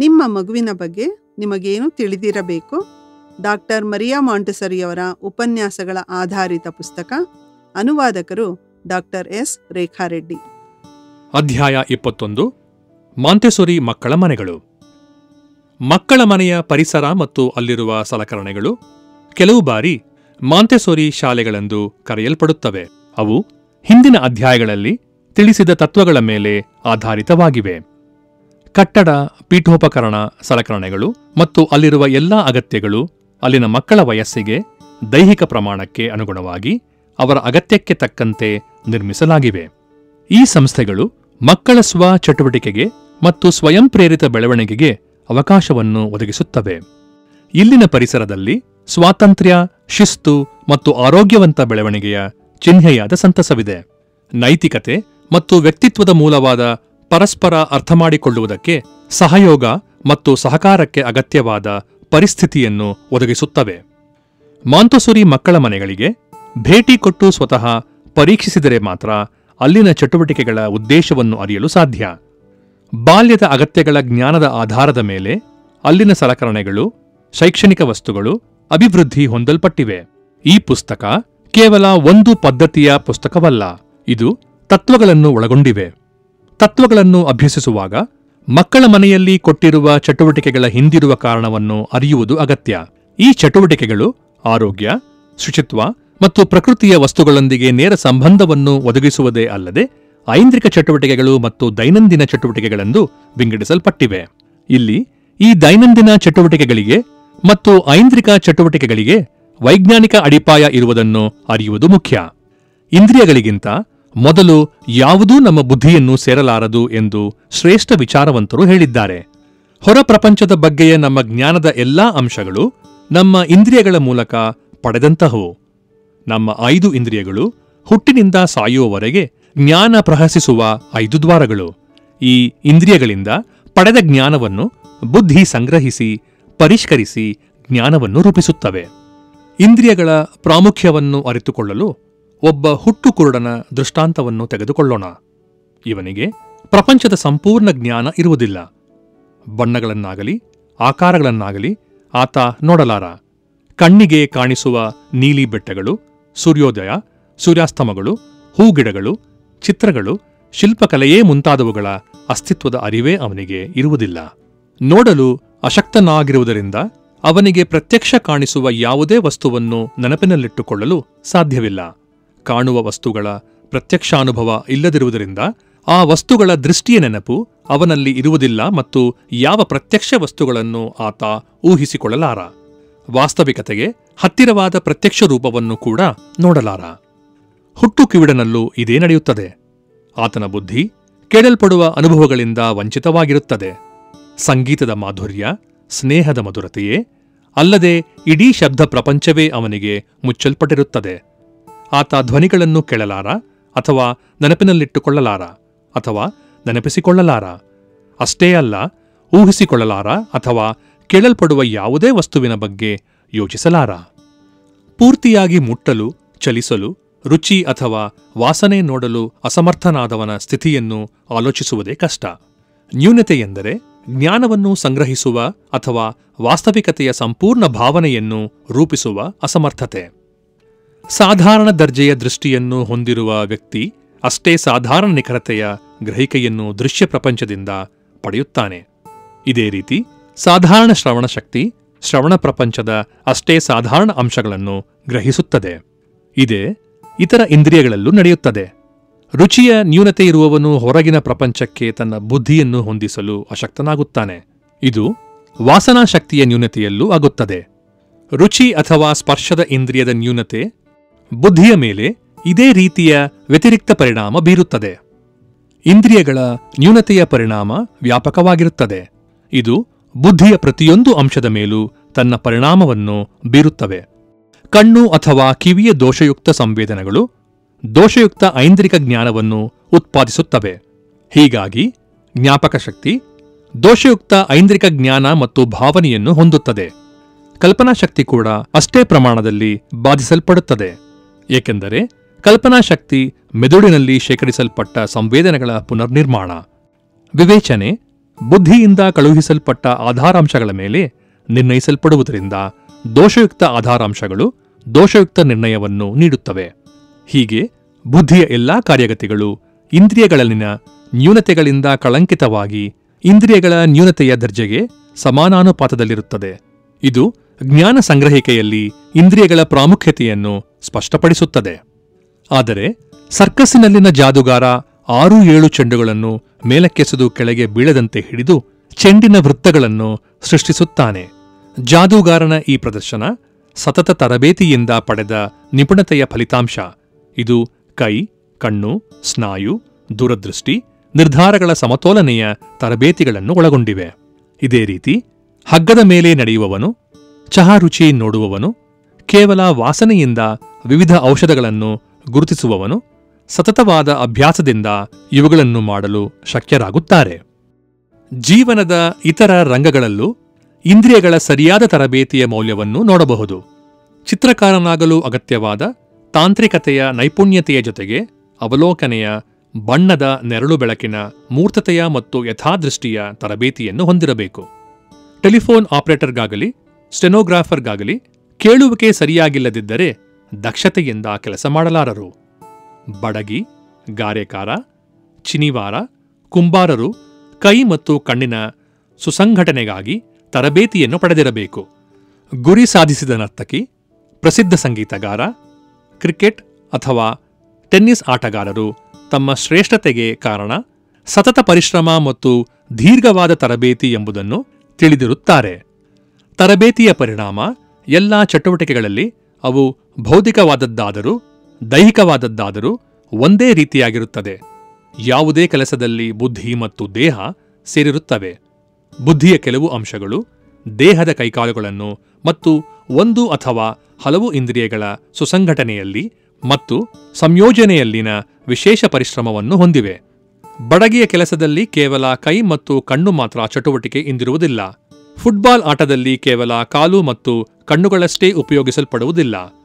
ನಿಮ್ಮ ಮಗುವಿನ ಬಗ್ಗೆ ನಿಮಗೇನು ತಿಳಿದಿರಬೇಕು? ಡಾಕ್ಟರ್ ಮರಿಯಾ ಮಾಂಟೆಸರಿಯವರ ಉಪನ್ಯಾಸಗಳ ಆಧಾರಿತ ಪುಸ್ತಕ. ಅನುವಾದಕರು ಡಾಕ್ಟರ್ ಎಸ್. ರೇಖಾರೆಡ್ಡಿ. ಅಧ್ಯಾಯ ಇಪ್ಪತ್ತೊಂದು. ಮಾಂತೆಸೊರಿ ಮಕ್ಕಳ ಮನೆಗಳು. ಮಕ್ಕಳ ಮನೆಯ ಪರಿಸರ ಮತ್ತು ಅಲ್ಲಿರುವ ಸಲಕರಣೆಗಳು ಕೆಲವು ಬಾರಿ ಮಾಂತೆಸೊರಿ ಶಾಲೆಗಳೆಂದು ಕರೆಯಲ್ಪಡುತ್ತವೆ. ಅವು ಹಿಂದಿನ ಅಧ್ಯಾಯಗಳಲ್ಲಿ ತಿಳಿಸಿದ ತತ್ವಗಳ ಮೇಲೆ ಆಧಾರಿತವಾಗಿವೆ. ಕಟ್ಟಡ, ಪೀಠೋಪಕರಣ, ಸಲಕರಣೆಗಳು ಮತ್ತು ಅಲ್ಲಿರುವ ಎಲ್ಲಾ ಅಗತ್ಯಗಳು ಅಲ್ಲಿನ ಮಕ್ಕಳ ವಯಸ್ಸಿಗೆ ದೈಹಿಕ ಪ್ರಮಾಣಕ್ಕೆ ಅನುಗುಣವಾಗಿ ಅವರ ಅಗತ್ಯಕ್ಕೆ ತಕ್ಕಂತೆ ನಿರ್ಮಿಸಲಾಗಿವೆ. ಈ ಸಂಸ್ಥೆಗಳು ಮಕ್ಕಳ ಸ್ವ ಚಟುವಟಿಕೆಗೆ ಮತ್ತು ಸ್ವಯಂ ಪ್ರೇರಿತ ಬೆಳವಣಿಗೆಗೆ ಅವಕಾಶವನ್ನು ಒದಗಿಸುತ್ತವೆ. ಇಲ್ಲಿನ ಪರಿಸರದಲ್ಲಿ ಸ್ವಾತಂತ್ರ್ಯ, ಶಿಸ್ತು ಮತ್ತು ಆರೋಗ್ಯವಂತ ಬೆಳವಣಿಗೆಯ ಚಿಹ್ನೆಯಾದ ಸಂತಸವಿದೆ. ನೈತಿಕತೆ ಮತ್ತು ವ್ಯಕ್ತಿತ್ವದ ಮೂಲವಾದ ಪರಸ್ಪರ ಅರ್ಥಮಾಡಿಕೊಳ್ಳುವುದಕ್ಕೆ ಸಹಯೋಗ ಮತ್ತು ಸಹಕಾರಕ್ಕೆ ಅಗತ್ಯವಾದ ಪರಿಸ್ಥಿತಿಯನ್ನು ಒದಗಿಸುತ್ತವೆ. ಮಾಂತೊಸುರಿ ಮಕ್ಕಳ ಮನೆಗಳಿಗೆ ಭೇಟಿ ಕೊಟ್ಟು ಸ್ವತಃ ಪರೀಕ್ಷಿಸಿದರೆ ಮಾತ್ರ ಅಲ್ಲಿನ ಚಟುವಟಿಕೆಗಳ ಉದ್ದೇಶವನ್ನು ಅರಿಯಲು ಸಾಧ್ಯ. ಬಾಲ್ಯದ ಅಗತ್ಯಗಳ ಜ್ಞಾನದ ಆಧಾರದ ಮೇಲೆ ಅಲ್ಲಿನ ಸಲಕರಣೆಗಳು, ಶೈಕ್ಷಣಿಕ ವಸ್ತುಗಳು ಅಭಿವೃದ್ಧಿ ಹೊಂದಲ್ಪಟ್ಟಿವೆ. ಈ ಪುಸ್ತಕ ಕೇವಲ ಒಂದು ಪದ್ಧತಿಯ ಪುಸ್ತಕವಲ್ಲ, ಇದು ತತ್ವಗಳನ್ನು ಒಳಗೊಂಡಿವೆ. ತತ್ವಗಳನ್ನು ಅಭ್ಯಸಿಸುವಾಗ ಮಕ್ಕಳ ಮನೆಯಲ್ಲಿ ಕೊಟ್ಟಿರುವ ಚಟುವಟಿಕೆಗಳ ಹಿಂದಿರುವ ಕಾರಣವನ್ನು ಅರಿಯುವುದು ಅಗತ್ಯ. ಈ ಚಟುವಟಿಕೆಗಳು ಆರೋಗ್ಯ, ಶುಚಿತ್ವ ಮತ್ತು ಪ್ರಕೃತಿಯ ವಸ್ತುಗಳೊಂದಿಗೆ ನೇರ ಸಂಬಂಧವನ್ನು ಒದಗಿಸುವುದೇ ಅಲ್ಲದೆ ಐಂದ್ರಿಕ ಚಟುವಟಿಕೆಗಳು ಮತ್ತು ದೈನಂದಿನ ಚಟುವಟಿಕೆಗಳೆಂದು ವಿಂಗಡಿಸಲ್ಪಟ್ಟಿವೆ. ಇಲ್ಲಿ ಈ ದೈನಂದಿನ ಚಟುವಟಿಕೆಗಳಿಗೆ ಮತ್ತು ಐಂದ್ರಿಕ ಚಟುವಟಿಕೆಗಳಿಗೆ ವೈಜ್ಞಾನಿಕ ಅಡಿಪಾಯ ಇರುವುದನ್ನು ಅರಿಯುವುದು ಮುಖ್ಯ. ಇಂದ್ರಿಯಗಳಿಗಿಂತ ಮೊದಲು ಯಾವುದೂ ನಮ್ಮ ಬುದ್ಧಿಯನ್ನು ಸೇರಲಾರದು ಎಂದು ಶ್ರೇಷ್ಠ ವಿಚಾರವಂತರು ಹೇಳಿದ್ದಾರೆ. ಹೊರ ಪ್ರಪಂಚದ ಬಗ್ಗೆಯ ನಮ್ಮ ಜ್ಞಾನದ ಎಲ್ಲಾ ಅಂಶಗಳು ನಮ್ಮ ಇಂದ್ರಿಯಗಳ ಮೂಲಕ ಪಡೆದಂತಹವು. ನಮ್ಮ ಐದು ಇಂದ್ರಿಯಗಳು ಹುಟ್ಟಿನಿಂದ ಸಾಯುವವರೆಗೆ ಜ್ಞಾನ ಪ್ರಹಸಿಸುವ ಐದು ದ್ವಾರಗಳು. ಈ ಇಂದ್ರಿಯಗಳಿಂದ ಪಡೆದ ಜ್ಞಾನವನ್ನು ಬುದ್ಧಿ ಸಂಗ್ರಹಿಸಿ, ಪರಿಷ್ಕರಿಸಿ ಜ್ಞಾನವನ್ನು ರೂಪಿಸುತ್ತವೆ. ಇಂದ್ರಿಯಗಳ ಪ್ರಾಮುಖ್ಯವನ್ನು ಅರಿತುಕೊಳ್ಳಲು ಒಬ್ಬ ಹುಟ್ಟು ಕುರುಡನ ದೃಷ್ಟಾಂತವನ್ನು ತೆಗೆದುಕೊಳ್ಳೋಣ. ಇವನಿಗೆ ಪ್ರಪಂಚದ ಸಂಪೂರ್ಣ ಜ್ಞಾನ ಇರುವುದಿಲ್ಲ. ಬಣ್ಣಗಳನ್ನಾಗಲಿ, ಆಕಾರಗಳನ್ನಾಗಲಿ ಆತ ನೋಡಲಾರ. ಕಣ್ಣಿಗೆ ಕಾಣಿಸುವ ನೀಲಿ ಬೆಟ್ಟಗಳು, ಸೂರ್ಯೋದಯ, ಸೂರ್ಯಾಸ್ತಮಗಳು, ಹೂಗಿಡಗಳು, ಚಿತ್ರಗಳು, ಶಿಲ್ಪಕಲೆಯೇ ಮುಂತಾದವುಗಳ ಅಸ್ತಿತ್ವದ ಅರಿವೇ ಅವನಿಗೆ ಇರುವುದಿಲ್ಲ. ನೋಡಲು ಅಶಕ್ತನಾಗಿರುವುದರಿಂದ ಅವನಿಗೆ ಪ್ರತ್ಯಕ್ಷ ಕಾಣಿಸುವ ಯಾವುದೇ ವಸ್ತುವನ್ನು ನೆನಪಿನಲ್ಲಿಟ್ಟುಕೊಳ್ಳಲು ಸಾಧ್ಯವಿಲ್ಲ. ಕಾಣುವ ವಸ್ತುಗಳ ಪ್ರತ್ಯಕ್ಷಾನುಭವ ಇಲ್ಲದಿರುವುದರಿಂದ ಆ ವಸ್ತುಗಳ ದೃಷ್ಟಿಯ ನೆನಪು ಅವನಲ್ಲಿ ಇರುವುದಿಲ್ಲ ಮತ್ತು ಯಾವ ಪ್ರತ್ಯಕ್ಷ ವಸ್ತುಗಳನ್ನು ಆತ ಊಹಿಸಿಕೊಳ್ಳಲಾರ. ವಾಸ್ತವಿಕತೆಗೆ ಹತ್ತಿರವಾದ ಪ್ರತ್ಯಕ್ಷ ರೂಪವನ್ನು ಕೂಡ ನೋಡಲಾರ. ಹುಟ್ಟು ಕಿವಿಡನಲ್ಲೂ ಇದೇ ನಡೆಯುತ್ತದೆ. ಆತನ ಬುದ್ಧಿ ಕೇಳಲ್ಪಡುವ ಅನುಭವಗಳಿಂದ ವಂಚಿತವಾಗಿರುತ್ತದೆ. ಸಂಗೀತದ ಮಾಧುರ್ಯ, ಸ್ನೇಹದ ಮಧುರತೆಯೇ ಅಲ್ಲದೆ ಇಡೀ ಶಬ್ದ ಪ್ರಪಂಚವೇ ಅವನಿಗೆ ಮುಚ್ಚಲ್ಪಟ್ಟಿರುತ್ತದೆ. ಆತ ಧ್ವನಿಗಳನ್ನು ಕೇಳಲಾರ ಅಥವಾ ನೆನಪಿನಲ್ಲಿಟ್ಟುಕೊಳ್ಳಲಾರ ಅಥವಾ ನೆನಪಿಸಿಕೊಳ್ಳಲಾರ? ಅಷ್ಟೇ ಅಲ್ಲ, ಊಹಿಸಿಕೊಳ್ಳಲಾರ ಅಥವಾ ಕೇಳಲ್ಪಡುವ ಯಾವುದೇ ವಸ್ತುವಿನ ಬಗ್ಗೆ ಯೋಚಿಸಲಾರ? ಪೂರ್ತಿಯಾಗಿ ಮುಟ್ಟಲು, ಚಲಿಸಲು, ರುಚಿ ಅಥವಾ ವಾಸನೆ ನೋಡಲು ಅಸಮರ್ಥನಾದವನ ಸ್ಥಿತಿಯನ್ನು ಆಲೋಚಿಸುವುದೇ ಕಷ್ಟ. ನ್ಯೂನತೆ ಎಂದರೆ ಜ್ಞಾನವನ್ನು ಸಂಗ್ರಹಿಸುವ ಅಥವಾ ವಾಸ್ತವಿಕತೆಯ ಸಂಪೂರ್ಣ ಭಾವನೆಯನ್ನು ರೂಪಿಸುವ ಅಸಮರ್ಥತೆ. ಸಾಧಾರಣ ದರ್ಜೆಯ ದೃಷ್ಟಿಯನ್ನು ಹೊಂದಿರುವ ವ್ಯಕ್ತಿ ಅಷ್ಟೇ ಸಾಧಾರಣ ನಿಖರತೆಯ ಗ್ರಹಿಕೆಯನ್ನು ದೃಶ್ಯ ಪ್ರಪಂಚದಿಂದ ಪಡೆಯುತ್ತಾನೆ. ಇದೇ ರೀತಿ ಸಾಧಾರಣ ಶ್ರವಣ ಶಕ್ತಿ ಶ್ರವಣ ಪ್ರಪಂಚದ ಅಷ್ಟೇ ಸಾಧಾರಣ ಅಂಶಗಳನ್ನು ಗ್ರಹಿಸುತ್ತದೆ. ಇದೇ ಇತರ ಇಂದ್ರಿಯಗಳಲ್ಲೂ ನಡೆಯುತ್ತದೆ. ರುಚಿಯ ನ್ಯೂನತೆ ಇರುವವನು ಹೊರಗಿನ ಪ್ರಪಂಚಕ್ಕೆ ತನ್ನ ಬುದ್ಧಿಯನ್ನು ಹೊಂದಿಸಲು ಅಶಕ್ತನಾಗುತ್ತಾನೆ. ಇದು ವಾಸನಾ ಶಕ್ತಿಯ ನ್ಯೂನತೆಯಲ್ಲೂ ಆಗುತ್ತದೆ. ರುಚಿ ಅಥವಾ ಸ್ಪರ್ಶದ ಇಂದ್ರಿಯದ ನ್ಯೂನತೆ ಬುದ್ಧಿಯ ಮೇಲೆ ಇದೇ ರೀತಿಯ ವ್ಯತಿರಿಕ್ತ ಪರಿಣಾಮ ಬೀರುತ್ತದೆ. ಇಂದ್ರಿಯಗಳ ನ್ಯೂನತೆಯ ಪರಿಣಾಮ ವ್ಯಾಪಕವಾಗಿರುತ್ತದೆ. ಇದು ಬುದ್ಧಿಯ ಪ್ರತಿಯೊಂದು ಅಂಶದ ಮೇಲೂ ತನ್ನ ಪರಿಣಾಮವನ್ನು ಬೀರುತ್ತವೆ. ಕಣ್ಣು ಅಥವಾ ಕಿವಿಯ ದೋಷಯುಕ್ತ ಸಂವೇದನೆಗಳು ದೋಷಯುಕ್ತ ಐಂದ್ರಿಕ ಜ್ಞಾನವನ್ನು ಉತ್ಪಾದಿಸುತ್ತವೆ. ಹೀಗಾಗಿ ಜ್ಞಾಪಕ ಶಕ್ತಿ ದೋಷಯುಕ್ತ ಐಂದ್ರಿಕ ಜ್ಞಾನ ಮತ್ತು ಭಾವನೆಯನ್ನು ಹೊಂದುತ್ತದೆ. ಕಲ್ಪನಾ ಶಕ್ತಿ ಕೂಡ ಅಷ್ಟೇ ಪ್ರಮಾಣದಲ್ಲಿ ಬಾಧಿಸಲ್ಪಡುತ್ತದೆ. ಏಕೆಂದರೆ ಕಲ್ಪನಾ ಶಕ್ತಿ ಮೆದುಳಿನಲ್ಲಿ ಶೇಖರಿಸಲ್ಪಟ್ಟ ಸಂವೇದನೆಗಳ ಪುನರ್ನಿರ್ಮಾಣ, ವಿವೇಚನೆ, ಬುದ್ಧಿಯಿಂದ ಕಳುಹಿಸಲ್ಪಟ್ಟ ಆಧಾರಾಂಶಗಳ ಮೇಲೆ ನಿರ್ಣಯಿಸಲ್ಪಡುವುದರಿಂದ ದೋಷಯುಕ್ತ ಆಧಾರಾಂಶಗಳು ದೋಷಯುಕ್ತ ನಿರ್ಣಯವನ್ನು ನೀಡುತ್ತವೆ. ಹೀಗೆ ಬುದ್ಧಿಯ ಎಲ್ಲಾ ಕಾರ್ಯಗತಿಗಳು ಇಂದ್ರಿಯಗಳಲ್ಲಿನ ನ್ಯೂನತೆಗಳಿಂದ ಕಳಂಕಿತವಾಗಿ ಇಂದ್ರಿಯಗಳ ನ್ಯೂನತೆಯ ದರ್ಜೆಗೆ ಸಮಾನಾನುಪಾತದಲ್ಲಿರುತ್ತದೆ. ಇದು ಜ್ಞಾನ ಸಂಗ್ರಹಿಕೆಯಲ್ಲಿ ಇಂದ್ರಿಯಗಳ ಪ್ರಾಮುಖ್ಯತೆಯನ್ನು ಸ್ಪಷ್ಟಪಡಿಸುತ್ತದೆ. ಆದರೆ, ಸರ್ಕಸ್ಸಿನಲ್ಲಿನ ಜಾದುಗಾರ ಆರು ಏಳು ಚೆಂಡುಗಳನ್ನು ಮೇಲಕ್ಕೆಸೆದು ಕೆಳಗೆ ಬೀಳದಂತೆ ಹಿಡಿದು ಚೆಂಡಿನ ವೃತ್ತಗಳನ್ನು ಸೃಷ್ಟಿಸುತ್ತಾನೆ. ಜಾದೂಗಾರನ ಈ ಪ್ರದರ್ಶನ ಸತತ ತರಬೇತಿಯಿಂದ ಪಡೆದ ನಿಪುಣತೆಯ ಫಲಿತಾಂಶ. ಇದು ಕೈ, ಕಣ್ಣು, ಸ್ನಾಯು, ದೂರದೃಷ್ಟಿ, ನಿರ್ಧಾರಗಳ ಸಮತೋಲನೆಯ ತರಬೇತಿಗಳನ್ನು ಒಳಗೊಂಡಿವೆ. ಇದೇ ರೀತಿ ಹಗ್ಗದ ಮೇಲೆ ನಡೆಯುವವನು, ಚಹಾ ರುಚಿ ನೋಡುವವನು, ಕೇವಲ ವಾಸನೆಯಿಂದ ವಿವಿಧ ಔಷಧಗಳನ್ನು ಗುರುತಿಸುವವನು ಸತತವಾದ ಅಭ್ಯಾಸದಿಂದ ಇವುಗಳನ್ನು ಮಾಡಲು ಶಕ್ಯರಾಗುತ್ತಾರೆ. ಜೀವನದ ಇತರ ರಂಗಗಳಲ್ಲೂ ಇಂದ್ರಿಯಗಳ ಸರಿಯಾದ ತರಬೇತಿಯ ಮೌಲ್ಯವನ್ನು ನೋಡಬಹುದು. ಚಿತ್ರಕಾರನಾಗಲು ಅಗತ್ಯವಾದ ತಾಂತ್ರಿಕತೆಯ ನೈಪುಣ್ಯತೆಯ ಜೊತೆಗೆ ಅವಲೋಕನೆಯ ಬಣ್ಣದ ನೆರಳು ಬೆಳಕಿನ ಮೂರ್ತತೆಯ ಮತ್ತು ಯಥಾದೃಷ್ಟಿಯ ತರಬೇತಿಯನ್ನು ಹೊಂದಿರಬೇಕು. ಟೆಲಿಫೋನ್ ಆಪರೇಟರ್ಗಾಗಲಿ, ಸ್ಟೆನೋಗ್ರಾಫರ್ಗಾಗಲಿ ಕೇಳುವಿಕೆ ಸರಿಯಾಗಿಲ್ಲದಿದ್ದರೆ ದಕ್ಷತೆಯಿಂದ ಕೆಲಸ ಮಾಡಲಾರರು. ಬಡಗಿ, ಗಾರೆಕಾರ, ಚಿನಿವಾರ, ಕುಂಬಾರರು ಕೈ ಮತ್ತು ಕಣ್ಣಿನ ಸುಸಂಘಟನೆಗಾಗಿ ತರಬೇತಿಯನ್ನು ಪಡೆದಿರಬೇಕು. ಗುರಿ ಸಾಧಿಸಿದ ನರ್ತಕಿ, ಪ್ರಸಿದ್ಧ ಸಂಗೀತಗಾರ, ಕ್ರಿಕೆಟ್ ಅಥವಾ ಟೆನ್ನಿಸ್ ಆಟಗಾರರು ತಮ್ಮ ಶ್ರೇಷ್ಠತೆಗೆ ಕಾರಣ ಸತತ ಪರಿಶ್ರಮ ಮತ್ತು ದೀರ್ಘವಾದ ತರಬೇತಿ ಎಂಬುದನ್ನು ತಿಳಿದಿರುತ್ತಾರೆ. ತರಬೇತಿಯ ಪರಿಣಾಮ ಎಲ್ಲ ಚಟುವಟಿಕೆಗಳಲ್ಲಿ ಅವು ಭೌತಿಕವಾದದ್ದಾದರೂ, ದೈಹಿಕವಾದದ್ದಾದರೂ ಒಂದೇ ರೀತಿಯಾಗಿರುತ್ತದೆ. ಯಾವುದೇ ಕೆಲಸದಲ್ಲಿ ಬುದ್ಧಿ ಮತ್ತು ದೇಹ ಸೇರಿರುತ್ತವೆ. ಬುದ್ಧಿಯ ಕೆಲವು ಅಂಶಗಳು ದೇಹದ ಕೈಕಾಲುಗಳನ್ನು ಮತ್ತು ಒಂದು ಅಥವಾ ಹಲವು ಇಂದ್ರಿಯಗಳ ಸುಸಂಘಟನೆಯಲ್ಲಿ ಮತ್ತು ಸಂಯೋಜನೆಯಲ್ಲಿನ ವಿಶೇಷ ಪರಿಶ್ರಮವನ್ನು ಹೊಂದಿವೆ. ಬಡಗಿಯ ಕೆಲಸದಲ್ಲಿ ಕೇವಲ ಕೈ ಮತ್ತು ಕಣ್ಣು ಮಾತ್ರ ಚಟುವಟಿಕೆ ಇಂದಿರುವುದಿಲ್ಲ. ಫುಟ್ಬಾಲ್ ಆಟದಲ್ಲಿ ಕೇವಲ ಕಾಲು ಮತ್ತು ಕಣ್ಣುಗಳಷ್ಟೇ ಉಪಯೋಗಿಸಲ್ಪಡುವುದಿಲ್ಲ.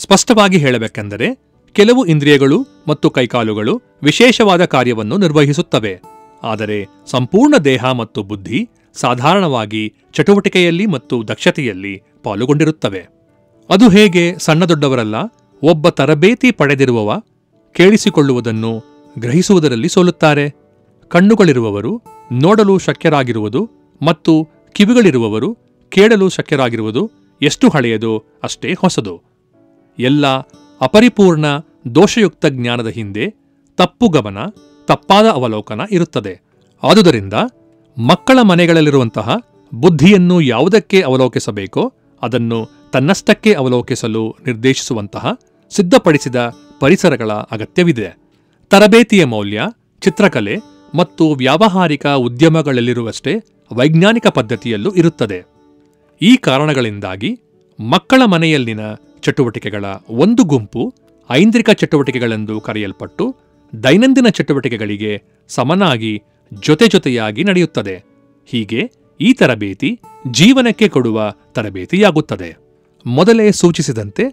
ಸ್ಪಷ್ಟವಾಗಿ ಹೇಳಬೇಕೆಂದರೆ, ಕೆಲವು ಇಂದ್ರಿಯಗಳು ಮತ್ತು ಕೈಕಾಲುಗಳು ವಿಶೇಷವಾದ ಕಾರ್ಯವನ್ನು ನಿರ್ವಹಿಸುತ್ತವೆ. ಆದರೆ ಸಂಪೂರ್ಣ ದೇಹ ಮತ್ತು ಬುದ್ಧಿ ಸಾಧಾರಣವಾಗಿ ಚಟುವಟಿಕೆಯಲ್ಲಿ ಮತ್ತು ದಕ್ಷತೆಯಲ್ಲಿ ಪಾಲುಗೊಂಡಿರುತ್ತವೆ. ಅದು ಹೇಗೆ ಸಣ್ಣ ದೊಡ್ಡವರಲ್ಲ ಒಬ್ಬ ತರಬೇತಿ ಪಡೆದಿರುವವ ಕೇಳಿಸಿಕೊಳ್ಳುವುದನ್ನು ಗ್ರಹಿಸುವುದರಲ್ಲಿ ಸೋಲುತ್ತಾರೆ. ಕಣ್ಣುಗಳಿರುವವರು ನೋಡಲು ಶಕ್ಯರಾಗಿರುವುದು ಮತ್ತು ಕಿವಿಗಳಿರುವವರು ಕೇಳಲು ಶಕ್ಯರಾಗಿರುವುದು ಎಷ್ಟು ಹಳೆಯದು ಅಷ್ಟೇ ಹೊಸದು. ಎಲ್ಲ ಅಪರಿಪೂರ್ಣ ದೋಷಯುಕ್ತ ಜ್ಞಾನದ ಹಿಂದೆ ತಪ್ಪು ಗಮನ, ತಪ್ಪಾದ ಅವಲೋಕನ ಇರುತ್ತದೆ. ಆದುದರಿಂದ ಮಕ್ಕಳ ಮನೆಗಳಲ್ಲಿರುವಂತಹ ಬುದ್ಧಿಯನ್ನು ಯಾವುದಕ್ಕೆ ಅವಲೋಕಿಸಬೇಕೋ ಅದನ್ನು ತನ್ನಷ್ಟಕ್ಕೆ ಅವಲೋಕಿಸಲು ನಿರ್ದೇಶಿಸುವಂತಹ ಸಿದ್ಧಪಡಿಸಿದ ಪರಿಸರಗಳ ಅಗತ್ಯವಿದೆ. ತರಬೇತಿಯ ಮೌಲ್ಯ, ಚಿತ್ರಕಲೆ ಮತ್ತು ವ್ಯಾವಹಾರಿಕ ಉದ್ಯಮಗಳಲ್ಲಿರುವಷ್ಟೇ ವೈಜ್ಞಾನಿಕ ಪದ್ಧತಿಯಲ್ಲೂ ಇರುತ್ತದೆ. ಈ ಕಾರಣಗಳಿಂದಾಗಿ ಮಕ್ಕಳ ಮನೆಯಲ್ಲಿನ ಚಟುವಟಿಕೆಗಳ ಒಂದು ಗುಂಪು ಐಂದ್ರಿಕ ಚಟುವಟಿಕೆಗಳೆಂದು ಕರೆಯಲ್ಪಟ್ಟು ದೈನಂದಿನ ಚಟುವಟಿಕೆಗಳಿಗೆ ಸಮನಾಗಿ ಜೊತೆ ಜೊತೆಯಾಗಿ ನಡೆಯುತ್ತದೆ. ಹೀಗೆ ಈ ತರಬೇತಿ ಜೀವನಕ್ಕೆ ಕೊಡುವ ತರಬೇತಿಯಾಗುತ್ತದೆ. ಮೊದಲೇ ಸೂಚಿಸಿದಂತೆ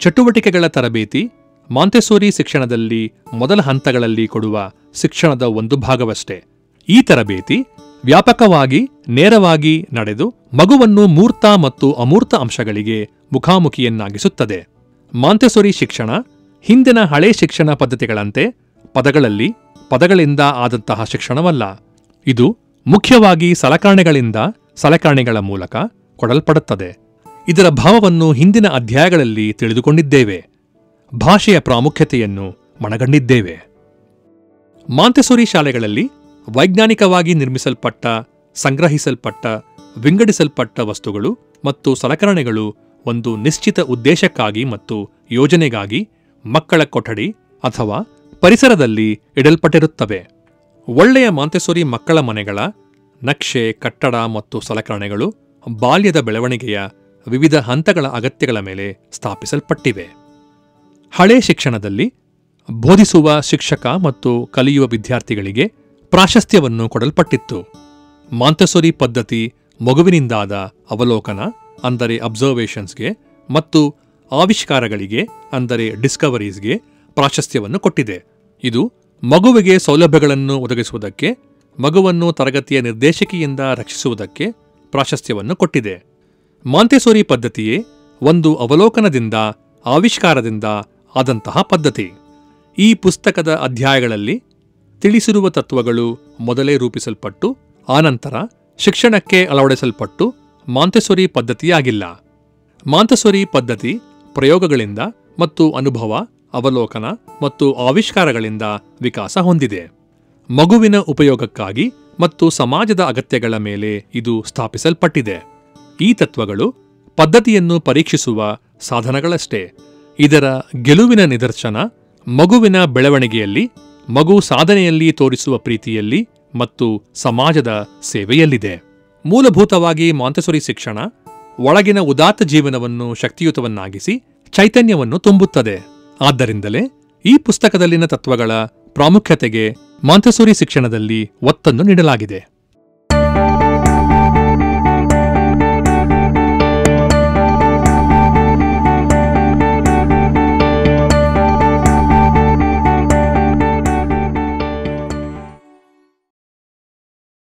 ಚಟುವಟಿಕೆಗಳ ತರಬೇತಿ ಮಾಂತೆಸೋರಿ ಶಿಕ್ಷಣದಲ್ಲಿ ಮೊದಲ ಹಂತಗಳಲ್ಲಿ ಕೊಡುವ ಶಿಕ್ಷಣದ ಒಂದು ಭಾಗವಷ್ಟೇ. ಈ ತರಬೇತಿ ವ್ಯಾಪಕವಾಗಿ, ನೇರವಾಗಿ ನಡೆದು ಮಗುವನ್ನು ಮೂರ್ತ ಮತ್ತು ಅಮೂರ್ತ ಅಂಶಗಳಿಗೆ ಮುಖಾಮುಖಿಯನ್ನಾಗಿಸುತ್ತದೆ. ಮಾಂತೆಸೊರಿ ಶಿಕ್ಷಣ, ಹಿಂದಿನ ಹಳೆ ಶಿಕ್ಷಣ ಪದ್ಧತಿಗಳಂತೆ ಪದಗಳಲ್ಲಿ ಪದಗಳಿಂದ ಆದಂತಹ ಶಿಕ್ಷಣವಲ್ಲ. ಇದು ಮುಖ್ಯವಾಗಿ ಸಲಕರಣೆಗಳಿಂದ ಸಲಕರಣೆಗಳ ಮೂಲಕ ಕೊಡಲ್ಪಡುತ್ತದೆ. ಇದರ ಭಾವವನ್ನು ಹಿಂದಿನ ಅಧ್ಯಾಯಗಳಲ್ಲಿ ತಿಳಿದುಕೊಂಡಿದ್ದೇವೆ. ಭಾಷೆಯ ಪ್ರಾಮುಖ್ಯತೆಯನ್ನು ಮನಗಂಡಿದ್ದೇವೆ ಮಾಂತೆಸೊರಿ ಶಾಲೆಗಳಲ್ಲಿ ವೈಜ್ಞಾನಿಕವಾಗಿ ನಿರ್ಮಿಸಲ್ಪಟ್ಟ, ಸಂಗ್ರಹಿಸಲ್ಪಟ್ಟ, ವಿಂಗಡಿಸಲ್ಪಟ್ಟ ವಸ್ತುಗಳು ಮತ್ತು ಸಲಕರಣೆಗಳು ಒಂದು ನಿಶ್ಚಿತ ಉದ್ದೇಶಕ್ಕಾಗಿ ಮತ್ತು ಯೋಜನೆಗಾಗಿ ಮಕ್ಕಳ ಕೊಠಡಿ ಅಥವಾ ಪರಿಸರದಲ್ಲಿ ಇಡಲ್ಪಟ್ಟಿರುತ್ತವೆ. ಒಳ್ಳೆಯ ಮಾಂತೆಸೋರಿ ಮಕ್ಕಳ ಮನೆಗಳ ನಕ್ಷೆ, ಕಟ್ಟಡ ಮತ್ತು ಸಲಕರಣೆಗಳು ಬಾಲ್ಯದ ಬೆಳವಣಿಗೆಯ ವಿವಿಧ ಹಂತಗಳ ಅಗತ್ಯಗಳ ಮೇಲೆ ಸ್ಥಾಪಿಸಲ್ಪಟ್ಟಿವೆ. ಹಳೆ ಶಿಕ್ಷಣದಲ್ಲಿ ಬೋಧಿಸುವ ಶಿಕ್ಷಕ ಮತ್ತು ಕಲಿಯುವ ವಿದ್ಯಾರ್ಥಿಗಳಿಗೆ ಪ್ರಾಶಸ್ತ್ಯವನ್ನು ಕೊಡಲ್ಪಟ್ಟಿತ್ತು. ಮಾಂತೆಸೊರಿ ಪದ್ಧತಿ ಮಗುವಿನಿಂದಾದ ಅವಲೋಕನ ಅಂದರೆ ಅಬ್ಸರ್ವೇಷನ್ಸ್ಗೆ ಮತ್ತು ಆವಿಷ್ಕಾರಗಳಿಗೆ ಅಂದರೆ ಡಿಸ್ಕವರೀಸ್ಗೆ ಪ್ರಾಶಸ್ತ್ಯವನ್ನು ಕೊಟ್ಟಿದೆ. ಇದು ಮಗುವಿಗೆ ಸೌಲಭ್ಯಗಳನ್ನು ಒದಗಿಸುವುದಕ್ಕೆ, ಮಗುವನ್ನು ತರಗತಿಯ ನಿರ್ದೇಶಕಿಯಿಂದ ರಕ್ಷಿಸುವುದಕ್ಕೆ ಪ್ರಾಶಸ್ತ್ಯವನ್ನು ಕೊಟ್ಟಿದೆ. ಮಾಂತೆಸೋರಿ ಪದ್ಧತಿಯೇ ಒಂದು ಅವಲೋಕನದಿಂದ, ಆವಿಷ್ಕಾರದಿಂದ ಆದಂತಹ ಪದ್ಧತಿ. ಈ ಪುಸ್ತಕದ ಅಧ್ಯಾಯಗಳಲ್ಲಿ ತಿಳಿಸಿರುವ ತತ್ವಗಳು ಮೊದಲೇ ರೂಪಿಸಲ್ಪಟ್ಟು, ಆನಂತರ ಶಿಕ್ಷಣಕ್ಕೆ ಅಳವಡಿಸಲ್ಪಟ್ಟು ಮಾಂತೆಸೊರಿ ಪದ್ಧತಿಯಾಗಿಲ್ಲ. ಮಾಂತೆಸೊರಿ ಪದ್ಧತಿ ಪ್ರಯೋಗಗಳಿಂದ ಮತ್ತು ಅನುಭವ, ಅವಲೋಕನ ಮತ್ತು ಆವಿಷ್ಕಾರಗಳಿಂದ ವಿಕಾಸ ಹೊಂದಿದೆ. ಮಗುವಿನ ಉಪಯೋಗಕ್ಕಾಗಿ ಮತ್ತು ಸಮಾಜದ ಅಗತ್ಯಗಳ ಮೇಲೆ ಇದು ಸ್ಥಾಪಿಸಲ್ಪಟ್ಟಿದೆ. ಈ ತತ್ವಗಳು ಪದ್ಧತಿಯನ್ನು ಪರೀಕ್ಷಿಸುವ ಸಾಧನಗಳಷ್ಟೇ. ಇದರ ಗೆಲುವಿನ ನಿದರ್ಶನ ಮಗುವಿನ ಬೆಳವಣಿಗೆಯಲ್ಲಿ, ಮಗು ಸಾಧನೆಯಲ್ಲಿ ತೋರಿಸುವ ಪ್ರೀತಿಯಲ್ಲಿ ಮತ್ತು ಸಮಾಜದ ಸೇವೆಯಲ್ಲಿದೆ. ಮೂಲಭೂತವಾಗಿ ಮಾಂತೆಸೊರಿ ಶಿಕ್ಷಣ ಒಳಗಿನ ಉದಾತ್ತ ಜೀವನವನ್ನು ಶಕ್ತಿಯುತವನ್ನಾಗಿಸಿ ಚೈತನ್ಯವನ್ನು ತುಂಬುತ್ತದೆ. ಆದ್ದರಿಂದಲೇ ಈ ಪುಸ್ತಕದಲ್ಲಿನ ತತ್ವಗಳ ಪ್ರಾಮುಖ್ಯತೆಗೆ ಮಾಂತೆಸೊರಿ ಶಿಕ್ಷಣದಲ್ಲಿ ಒತ್ತನ್ನು ನೀಡಲಾಗಿದೆ.